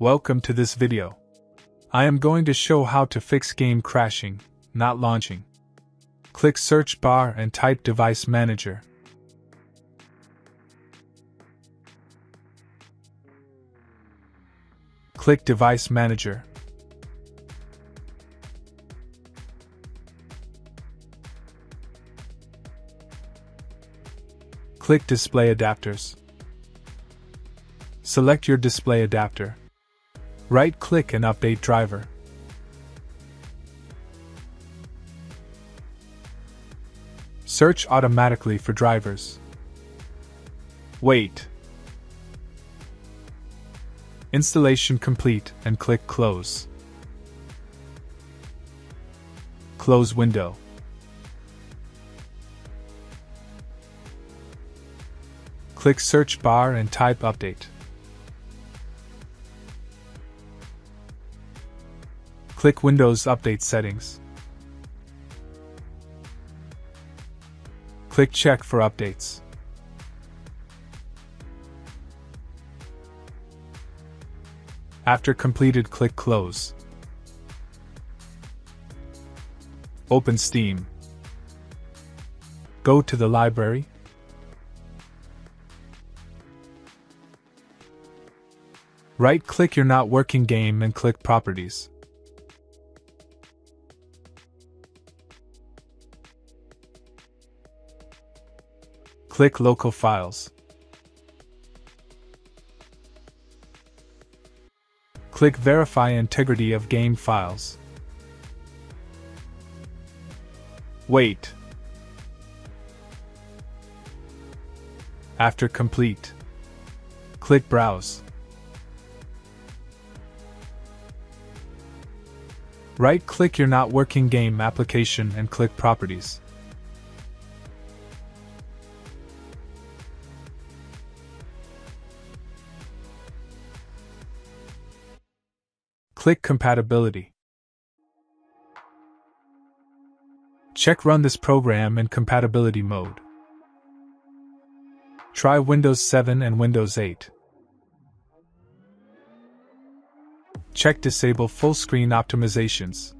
Welcome to this video. I am going to show how to fix game crashing, not launching. Click search bar and type device manager. Click device manager. Click display adapters. Select your display adapter. Right click and update driver. Search automatically for drivers. Wait. Installation complete and click Close. Close window. Click search bar and type update. Click Windows Update Settings. Click Check for updates. After completed, click Close. Open Steam. Go to the library. Right click your not working game and click Properties. Click Local Files. Click Verify integrity of game files. Wait. After complete, click Browse. Right click your not working game application and click Properties. Click Compatibility. Check Run this program in compatibility mode. Try Windows 7 and Windows 8. Check Disable Full Screen Optimizations.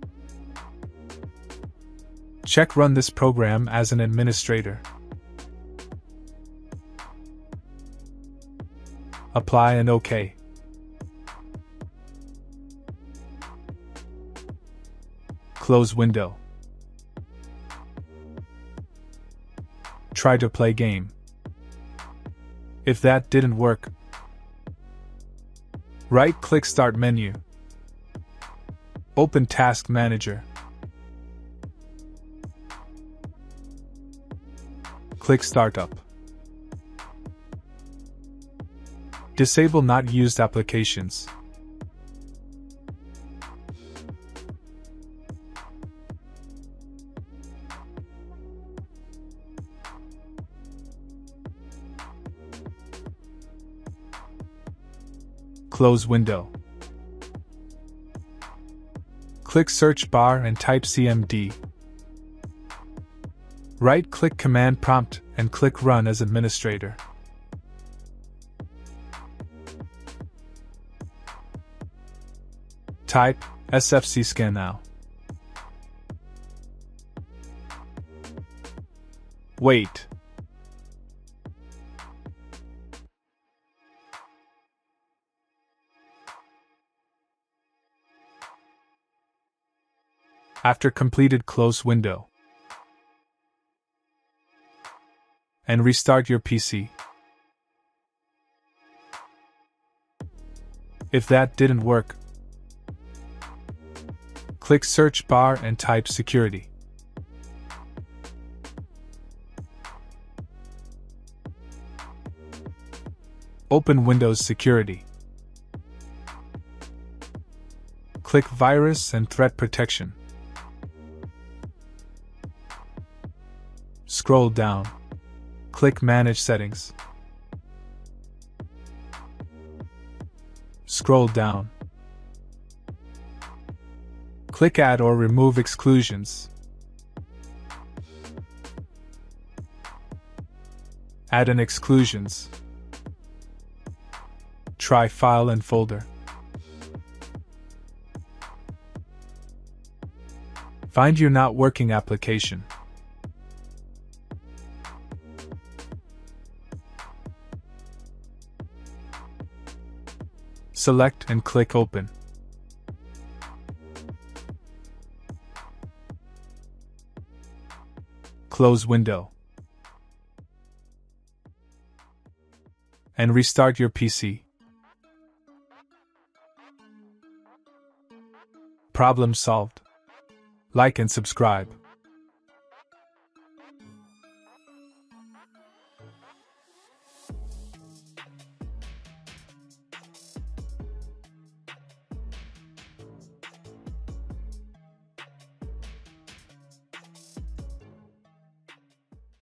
Check Run this program as an administrator. Apply and OK. Close window. Try to play game. If that didn't work, right click Start menu. Open Task Manager. Click Startup. Disable not used applications. Close window. Click search bar and type CMD. Right click Command Prompt and click Run as administrator. Type SFC scan now. Wait. After completed close window. And restart your PC. If that didn't work, click search bar and type security. Open Windows Security. Click Virus and Threat Protection. Scroll down. Click Manage Settings. Scroll down. Click Add or Remove Exclusions. Add an exclusions. Try file and folder. Find your not working application. Select and click Open. Close window. And restart your PC. Problem solved. Like and subscribe.